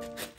you